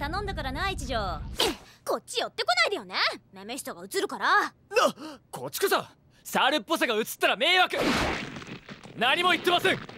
頼んだからな一条。こっち寄ってこないでよね。メメシトが映るから。なこっちこそ。猿っぽさが映ったら迷惑。何も言ってません。